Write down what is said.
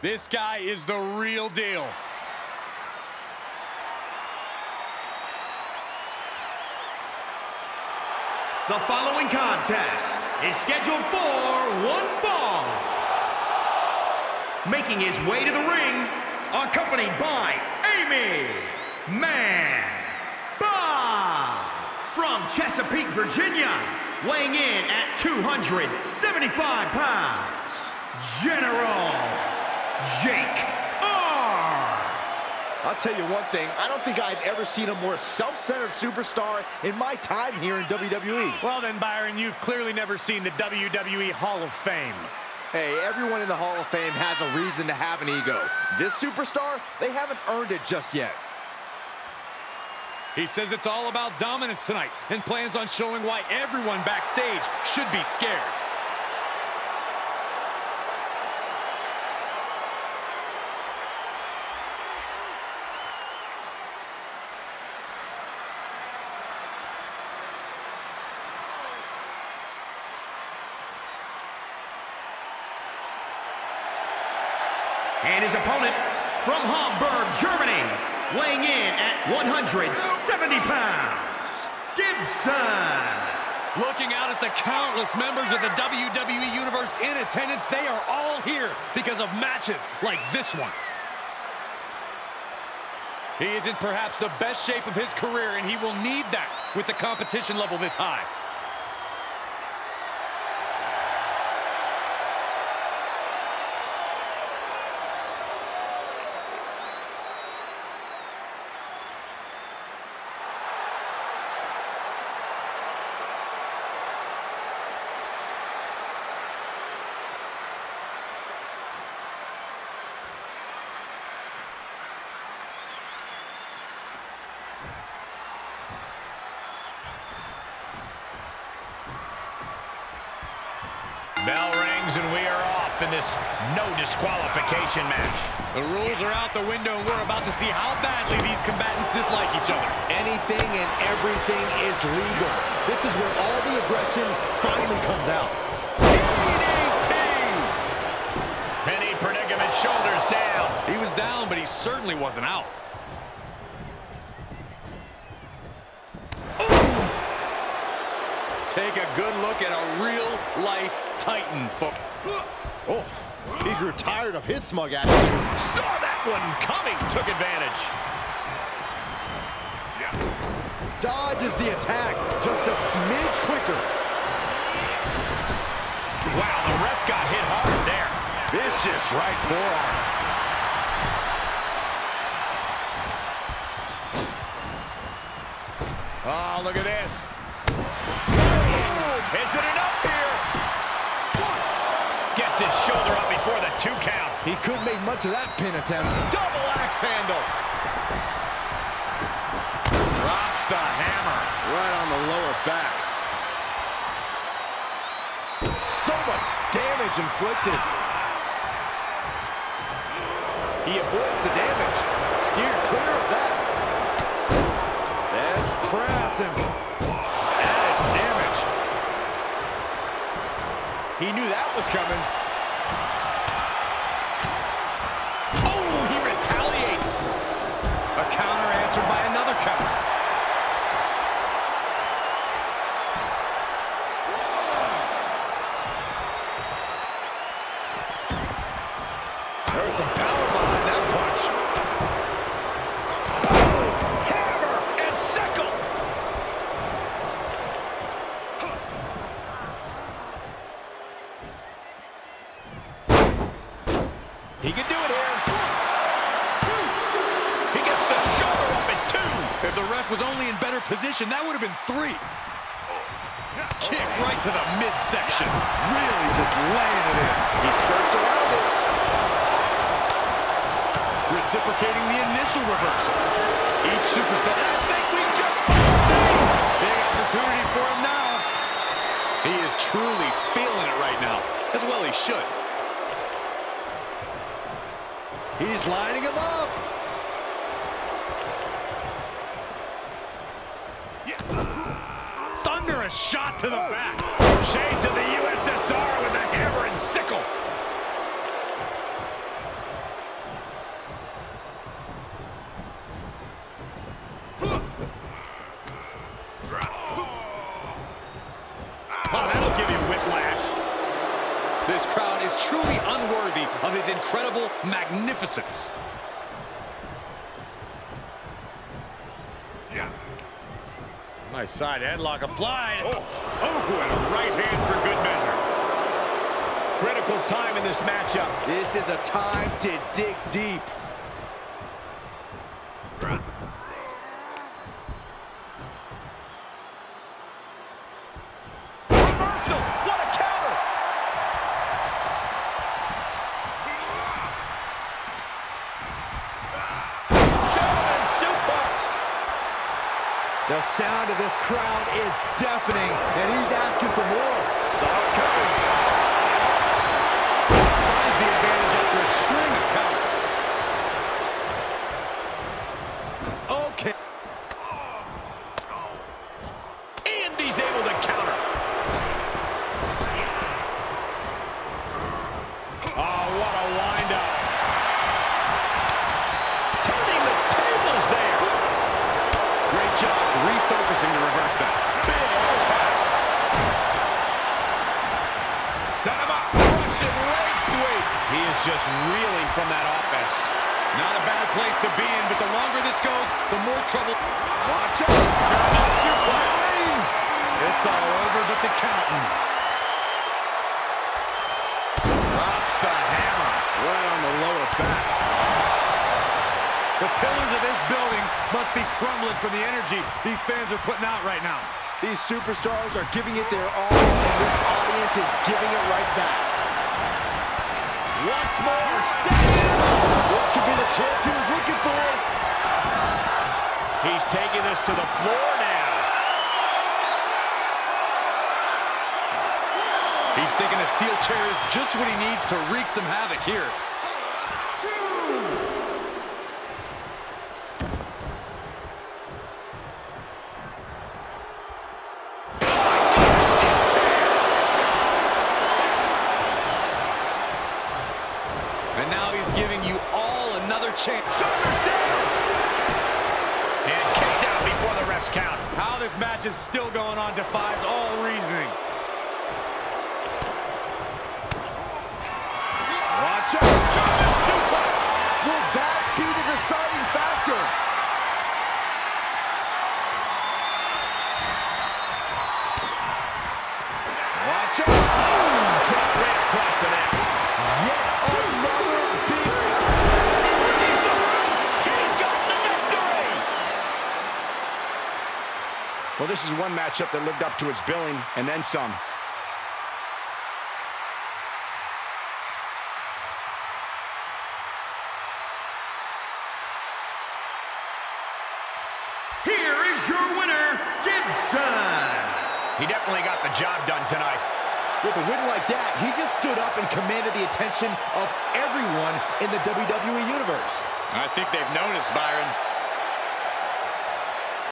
This guy is the real deal. The following contest is scheduled for one fall. Making his way to the ring, accompanied by Amy Man Bob from Chesapeake, Virginia, weighing in at 275 pounds, General Jake R. I'll tell you one thing, I don't think I've ever seen a more self-centered superstar in my time here in WWE. Well then, Byron, you've clearly never seen the WWE Hall of Fame. Hey, everyone in the Hall of Fame has a reason to have an ego. This superstar, they haven't earned it just yet. He says it's all about dominance tonight and plans on showing why everyone backstage should be scared. And his opponent from Hamburg, Germany, weighing in at 170 pounds, Gibson. Looking out at the countless members of the WWE Universe in attendance, they are all here because of matches like this one. He is in perhaps the best shape of his career, and he will need that with the competition level this high. Bell rings and we are off in this no disqualification match. The rules are out the window, and we're about to see how badly these combatants dislike each other. Anything and everything is legal. This is where all the aggression finally comes out. Penny predicament, shoulders down. He was down, but he certainly wasn't out. Take a good look at a real-life Titan. Fo Oh, he grew tired of his smug attitude. Saw that one coming, took advantage. Dodges the attack just a smidge quicker. Wow, the ref got hit hard there. Vicious right forearm. Oh, look at this. Is it enough here? Gets his shoulder up before the two count. He couldn't make much of that pin attempt. Double axe handle. drops the hammer. Right on the lower back. So much damage inflicted. He avoids the damage. Steered clear of that. That's pressing. Added damage. He knew that was coming. Oh, he retaliates. A counter answered by another counter. There's some power behind that punch. Hammer and sickle. He can do it here. He gets the shoulder up in two. If the ref was only in better position, that would have been three. Kick right to the midsection. Really just laying it in. He skirts around it. Reciprocating the initial reversal. Each superstar. I think we just might see. Big opportunity for him now. He is truly feeling it right now. As well he should. He's lining him up. Thunderous shot to the back. Shades of the USSR with the hammer and sickle. Oh, this crowd is truly unworthy of his incredible magnificence. Nice side headlock applied. Oh, oh and a right hand for good measure. Critical time in this matchup. This is a time to dig deep. The sound of this crowd is deafening, and he's asking for more. Set him up. Russian leg sweep. He is just reeling from that offense. Not a bad place to be in, but the longer this goes, the more trouble. Watch out! It's all over but the counting. Drops the hammer right on the lower back. The pillars of this building must be crumbling from the energy these fans are putting out right now. These superstars are giving it their all, and this audience is giving it right back. Once more. Second. This could be the chance he was looking for. He's taking this to the floor now. He's thinking a steel chair is just what he needs to wreak some havoc here. Steel chair. And now he's giving you chance. Shoulders down! And kicks out before the refs count. How this match is still going on defies all reasoning. Well, this is one matchup that lived up to its billing and then some. Here is your winner, Gibson. He definitely got the job done tonight. With a win like that, he just stood up and commanded the attention of everyone in the WWE Universe. I think they've noticed, Byron.